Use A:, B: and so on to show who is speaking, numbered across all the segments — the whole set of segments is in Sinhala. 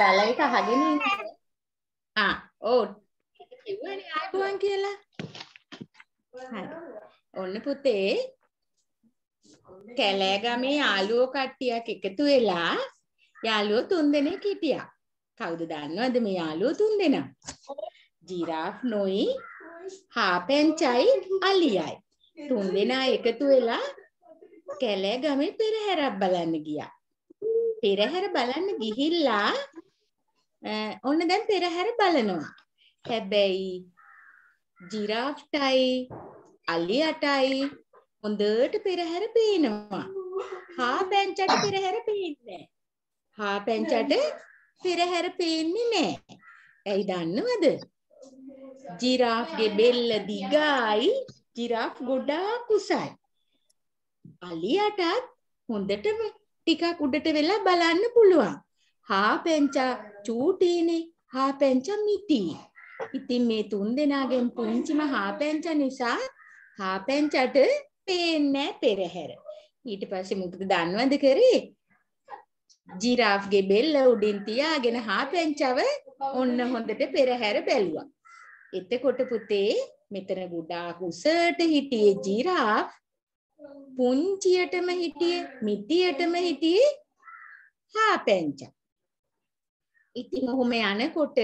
A: පුතාලා ඒක අහගෙන ඉන්නේ. ආ ඔව්. කිව්වනේ ආයුබෝවන් කියලා. හරි. ඔන්න පුතේ කැලෑගමේ යාළුවෝ කට්ටියක් එකතු වෙලා යාළුවෝ තුන්දෙනෙක් හිටියා. කවුද දන්නවද මේ යාළුවෝ තුන්දෙනා? ජිරාෆ් නොයි හාපෙන්චයි අලියයි. තුන්දෙනා එකතු වෙලා කැලෑගමේ පෙරහැරක් බලන්න ගියා. පෙරහැර බලන්න ගිහිල්ලා ඔන්න දැන් පෙරහැර බලනවා. හැබැයි ජිරාෆ්ටයි අලියටයි හොඳට පෙරහැර පේනවා. හා පැංචට පෙරහැර පේන්නේ හා පැංචට පෙරහැර පේන්නේ නෑ. ඇයි දන්නවද? ජිරාෆ්ගේ බෙල්ල දිගයි ජිරාෆ් ගොඩාක් උසයි. අලියටත් හොඳටම ටිකක් උඩට වෙලා බලන්න පුළුවන්. හා පැංචා චූටීනේ හා පැංචා මිටි. ඉතින් මේ තුන් දෙනාගෙන් පුංචිම හා පැංච නිසා හා පැංචට පේන්නේ පෙරහැර. ඊට පස්සේ මොකද දන්නවද කරේ? ජිරාෆ්ගේ බෙල්ල උඩින් තියාගෙන හා පැංචව ඔන්න හොඳට පෙරහැර බැලුවා. එතකොට පුතේ මෙතන ගොඩාක් උසට හිටියේ ජිරාෆ් පුංචියටම හිටියේ මිටියටම හිටියේ හා පැංචා. ඉතින් ඔහොම යනකොට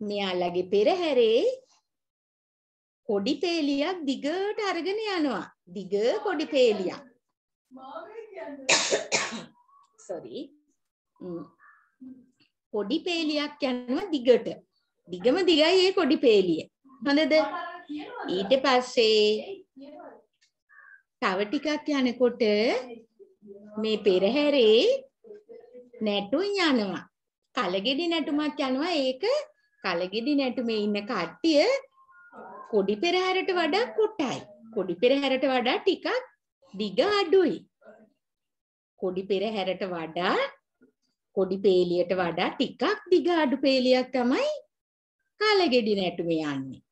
A: මෙයාලගේ පෙරහැරේ කොඩි පේලියක් දිගට අරගෙන යනවා. දිග කොඩි පේලියක්. sorry. කොඩි පේලියක් යනවා දිගට. දිගම දිගයි ඒ කොඩි පේලිය. හොඳද? ඊට පස්සේ තව ටිකක් යනකොට මේ පෙරහැරේ නැටුම් යනවා. කලගෙඩි නැටුමක් යනවා ඒක කලගෙඩි නැටුමේ ඉන්න කට්ටිය කොඩි පෙරහැරට වඩා කොටයි. කොඩි පෙරහැරට වඩා ටිකක් දිග අඩුයි. කොඩි පෙරහැරට වඩා කොඩි පේලියට වඩා ටිකක් දිග අඩු පේලියක් තමයි කලගෙඩි නැටුමේ යන්නේ.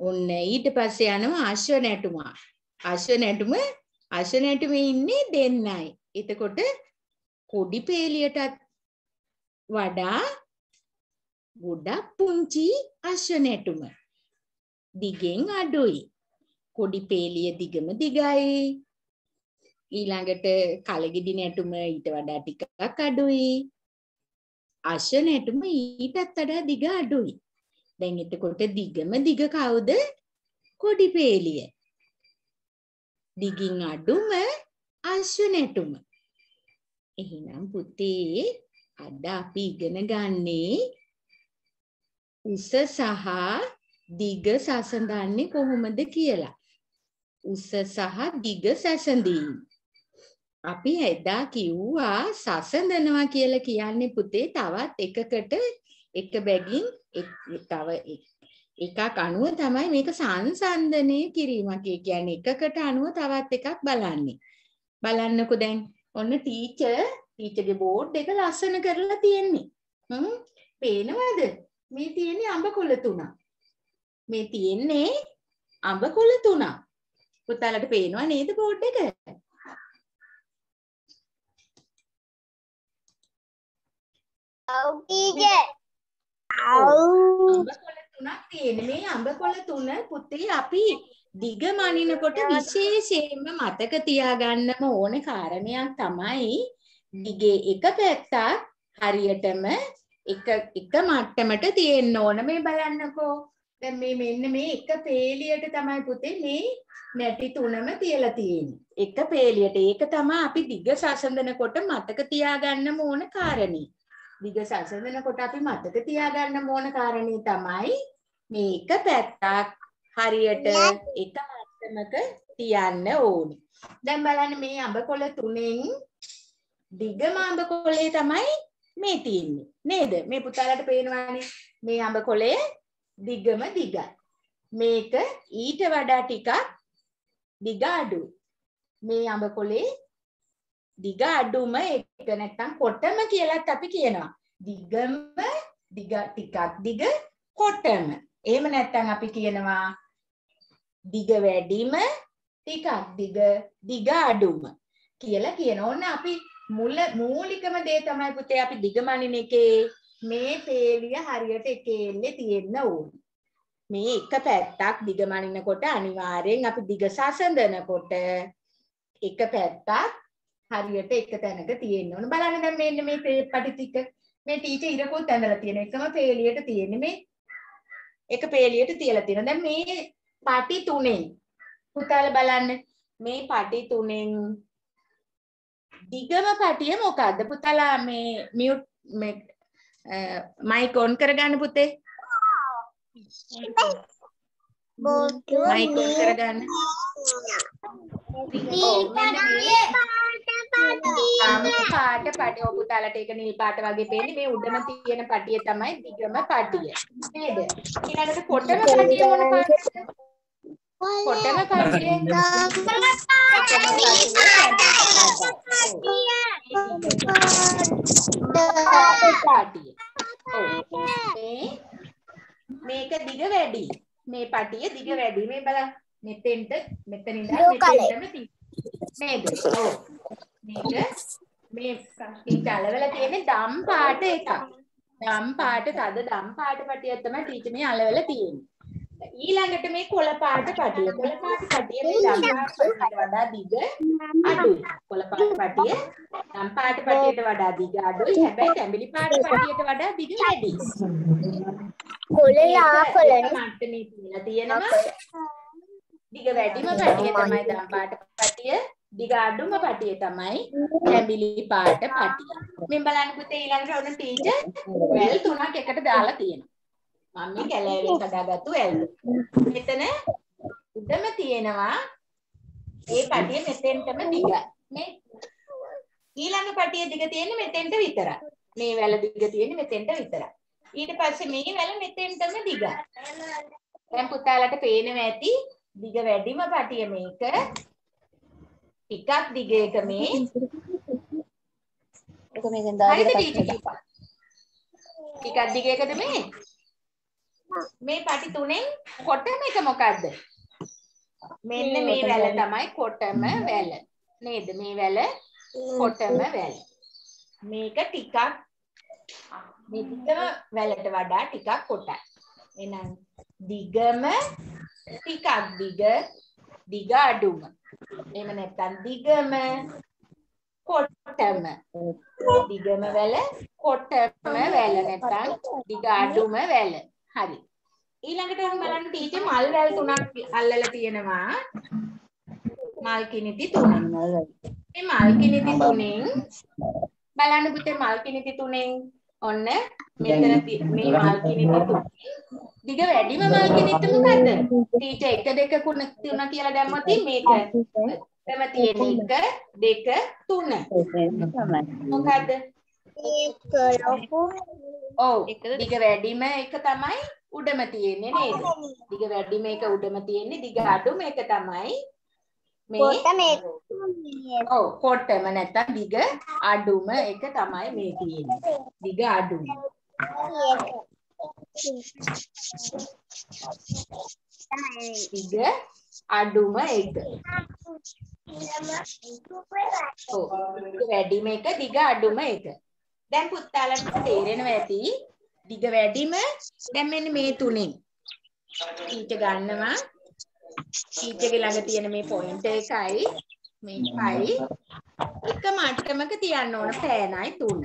A: ඔන්න ඊට පස්සේ යනවා අශ්ව නැටුමා. අශ්ව නැටුම අශ්ව නැටුමේ ඉන්නේ දෙන්නයි. එතකොට කොඩි පේලියටත් වඩා ගොඩක් පුංචි අශ්ව නැටුම. දිගෙන් අඩුයි. කොඩි පේලිය දිගම දිගයි. ඊළඟට කලගෙඩි නැටුම ඊට වඩා ටිකක් අඩුයි. අශ්ව නැටුම ඊටත් වඩා දිග අඩුයි. දැන් එතකොට දිගම දිග කවුද? කොඩි පේලිය. දිගින් අඩුම අශ්ව නැටුම. එහෙනම් පුතේ අද අපි ඉගෙන ගන්නේ උස සහ දිග සසඳන්නේ කොහොමද කියලා. උස සහ දිග සැසඳීම. අපි එදා කිව්වා සසඳනවා කියලා කියන්නේ පුතේ තවත් එකකට එක බැගින් තව එකක් අනුව තමයි මේක සංසන්දනය කිරීමක්. ඒ කියන්නේ එකකට අනුව තවත් එකක් බලන්නේ. බලන්නකෝ දැන් ඔන්න ටීචර් ටීචර්ගේ බෝඩ් එක ලස්සන කරලා තියෙන්නේ. හ්ම් පේනවද? මේ තියෙන්නේ අඹ කොළ තුනක්. මේ තියෙන්නේ අඹ කොළ තුනක්. පුතාලට පේනව නේද බෝඩ් එක?
B: ඔව් ටීචර්.
A: අඹ කොළ තුනක් තියෙන්නේ. මේ අඹ කොළ තුන පුතේ අපි දිග මනිනකොට විශේෂයෙන්ම මතක තියාගන්නම ඕන කාරණයක් තමයි දිගේ එක පැත්තක් හරියටම එක එක මට්ටමට තියෙන්න ඕන මේ බලන්නකෝ. දැන් මේ මෙන්න මේ එක පේලියට තමයි පුතේ මේ නැටි තුනම තියලා තියෙන්නේ. එක පේලියට ඒක තමයි අපි දිග සසඳනකොට මතක තියාගන්න ඕන කාරණේ. දිග සසඳනකොට අපි මතක තියාගන්න ඕන කාරණේ තමයි මේ එක පැත්තක් හරියට එක මට්ටමක තියන්න ඕනේ. දැන් බලන්න මේ අඹ කොළ තුනෙන් දිගම අඹ කොළේ තමයි මේ තියෙන්නේ. නේද? මේ පුතාලට පේනවානේ. මේ අඹ කොළය දිගම දිගයි. මේක ඊට වඩා ටිකක් දිග අඩුයි. මේ අඹ කොළේ දිග අඩුම එක නැත්තම් කොටම කියලත් අපි කියනවා. දිගම දිග ටිකක් දිග කොටම. එහෙම නැත්තම් අපි කියනවා දිග වැඩිම ටිකක් දිග දිග අඩුම කියලා කියන ඕන්න අපි මුල මූලිකම දේ තමයි පුතේ අපි දිගමනින එකේ මේ පේලිය හරියට එක එල්ලේ තියෙන්න ඕන. මේ එක පැත්තක් දිග මනිනකොට අනිවාර්යෙන් අපි දිග සසඳනකොට එක පැත්තක් හරියට එක තැනක තියෙන්න ඕන. බලන්න දැන් මෙන්න මේ පටි ටික මේ ටීචර් ඉරකුත් ඇඳලා තියෙන එකම පේලියට තියෙන්නේ මේ එක පේලියට තියලා තියෙනවා. දැන් මේ පටි තුනෙන් පුතාලා බලන්න මේ පටි තුනෙන් දිගම පටිය මොකද්ද? පුතාලා මේ මියුට් මයික් ඔන් කරගන්න පුතේ. මයික් ඔන් කරගන්න. පාට පටිය ඔබ පුතාලට ඒක නිල් පාට වගේ පේන්නේ. මේ උඩම තියෙන පටිය තමයි දිගම පටිය. නේද? ඊළඟට කොටම පටිය මොන පාටද කොටම පටිය පාටිය මේක දිග වැඩි. මේ පටිය දිග වැඩි. මේ බලන්න මෙතෙන්ට මෙතන ඉඳන් මෙතෙන්ටම නේද ඔව්. මේක මේ ඊට අලවල තියෙන්නේ දම් පාට එකක්. දම් පාට තද දම් පාට පටියක් තමයි ටීචර් මේ අලවල තියෙන්නේ ඊළඟට මේ කොළ පාට පටිය. කොළ පාට පටිය මේ දම් පාට වඩා දිග අඩුයි. කොළ පාට පටිය දම් පාට පටියට වඩා දිග අඩුයි. හැබැයි තැඹිලි පාට පටියට වඩා දිග වැඩි.
B: කොළලා කොළනේ
A: මට්ටමේ තියලා තියෙනවා. දිග වැඩිම පටිය තමයි දම් පාට පටිය. දිග අඩුම පටිය තමයි තැඹිලි පාට පටිය. මෙන් බලන්න පුතේ ඊළඟට ඔන්න ටීචර් වැල් තුනක් එකට දාලා තියෙනවා. මම මේ කැලෑවෙන් හදාගත්තු ඇල්ල. මෙතන උඩම තියෙනවා ඒ පටිය මෙතෙන්ටම දිගයි. මේ ඊළඟ පටිය දිග තියෙන්නේ මෙතෙන්ට විතරයි. මේ වැල දිග තියෙන්නේ මෙතෙන්ට විතරයි. ඊට පස්සේ මේ වැල මෙතෙන්ටම දිගයි. දැන් පුතාලට පේනවා ඇති දිග වැඩිම පටිය මේක. ටිකක් දිග එක මේ.
B: ඒක මේකෙන්
A: ටීචර්? ටිකක් දිග එකද මේ? මේ පටි තුනෙන් කොටම එක මොකද්ද? මෙන්න මේ වැල තමයි කොටම වැල. නේද? මේ වැල කොටම වැල. මේක ටිකක් මේ දිගම වැලට වඩා ටිකක් කොටයි. එහෙනම් දිගම ටිකක් දිග දිග අඩුම. එහෙම නැත්නම් දිගම කොටම දිගම වැල කොටම වැල නැත්නම් දිග අඩුම වැල. හරි. ඊළඟට අපි බලන්න ටීචර් මල් වැල් තුනක් අල්ලලා තියෙනවා. මල් කිනිති තුනක්. මේ මල් කිනිති තුනෙන් බලන්න පුතේ මල් කිනිති තුනෙන් ඔන්න මෙතන මේ මල් කිනිති තුන. දිග වැඩිම මල් කිනිත්ත මොකද්ද? ටීචර් 1 2 3 3 කියලා දැම්මොත් මේක එතන තියෙන 1 2 3. මොකද්ද? ඔව් දිග වැඩිම එක තමයි උඩම තියෙන්නේ නේද? දිග වැඩිම එක උඩම තියෙන්නේ දිග අඩුම එක තමයි මේ
B: කොට මේක
A: ඔව් කොටම නැත්තම් දිග අඩුම එක තමයි මේ තියෙන්නේ. දිග අඩුම. දිග අඩුම එක. ඔව් වැඩිම එක දිග අඩුම එක. දැන් පුතාලට තේරෙනවා ඇති දිග වැඩිම දැන් මෙන්න මේ තුනෙන් ඊට ගන්නවා ඊටගේ ළඟ තියෙන මේ පොයින්ට් එකයි මේකයි එක මට්ටමක තියන්න ඕන පෑනයි තුන.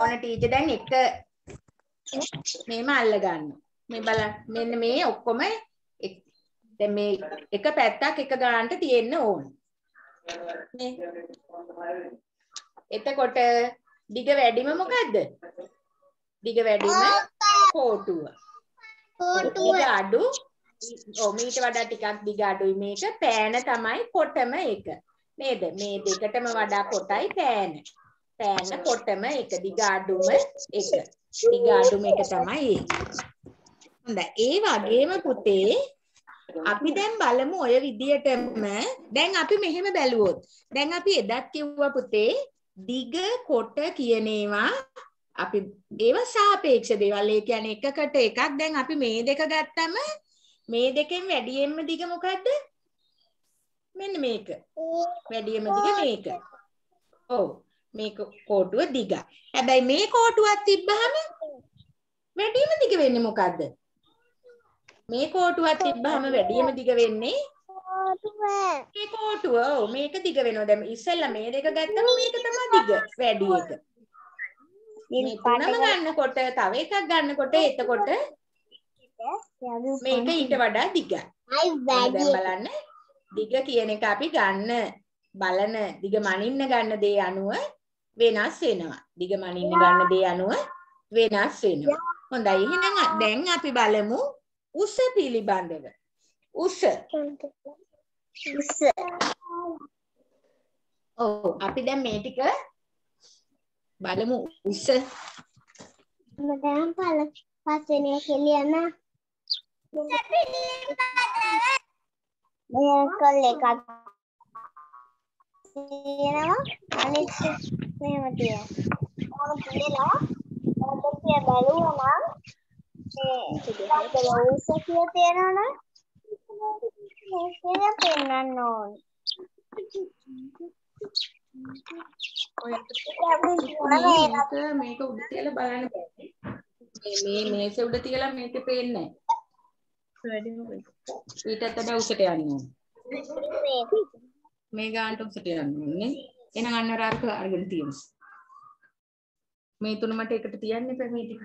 A: ඔන්න ටීචර් දැන් එක මේම අල්ල ගන්නවා. මේ බලන්න මෙන්න මේ ඔක්කොම එක්- දැන් මේ එක පැත්තක් එක ගානට තියෙන්න ඕන. නේ? එතකොට දිග වැඩිම මොකද්ද? දිග වැඩිම කෝටුව. දිග අඩු ඔව් මීට වඩා ටිකක් දිග අඩුයි මේක පෑන තමයි කොටම එක. නේද? මේ දෙකටම වඩා කොටයි පෑන. පෑන කොටම එක දිග අඩුම එක. දිග අඩුම එක තමයි ඒ. හොඳයි. ඒ වගේම පුතේ අපි දැන් බලමු ඔය විදියටම දැන් අපි මෙහෙම බැලුවොත් දැන් අපි එදත් කිව්වා පුතේ දිග කොට කියන ඒවා අපි ඒවා සාපේක්ෂ දේවල්. ඒ කියන්නේ එකකට එකක්. දැන් අපි මේ දෙක ගත්තම මේ දෙකෙන් වැඩියෙන්ම දිග මොකද්ද? මෙන්න මේක. වැඩියෙන්ම දිග මේක. ඔව්. මේ කෝටුව දිගයි. හැබැයි මේ කෝටුවක් තිබ්බහම වැඩිම දිග වෙන්නේ මොකද්ද? මේ කෝටුවක් තිබ්බහම වැඩිම දිග වෙන්නේ මේ කෝටුව. ඔව් මේක දිග වෙනවා. දැන් ඉස්සෙල්ලා මේ දෙක ගත්තම මේක තමයි දිග වැඩි එක. මේ තුනම ගන්නකොට තව එකක් ගන්නකොට එතකොට මේක ඊට වඩා දිගයි. දැන්
B: වැඩි
A: බලන්න දිග කියන එක අපි ගන්න බලන දිග මනින්න ගන්න දේ අනුව වෙනස් වෙනවා. දිග මනින්න ගන්න දේ අනුව වෙනස් වෙනවා. හොඳයි එහෙනම් දැන් අපි බලමු උස පිළිබඳව.
B: උස.
A: ඔව් අපි දැන් මේ ටික බලමු උස.
B: මදම් පල පස්වෙනි කෙලියන මෙයා කල් එකක් තියෙනවා. අනිත් මෙහෙම තියෙනවා. මම කියනවා. ඔබ කිය බලුවා නම් ඒ උස කිය තියෙනවා නම් මේක පෙන්වන්න ඕනේ
A: මේක මේක උඩ තියලා බලන්න බෑ. මේ මේ මේස උඩ තියලා මේක පේන්නේ නැහැ. ඊටත් වඩා උසට යන්න ඕනේ. මේ ගානට උසට යන්න ඕනේ. එහෙනම් අන්න අර අරක අරගෙන තියෙනවා. මේ තුන මට එකට තියන්න එපා මේ ටික.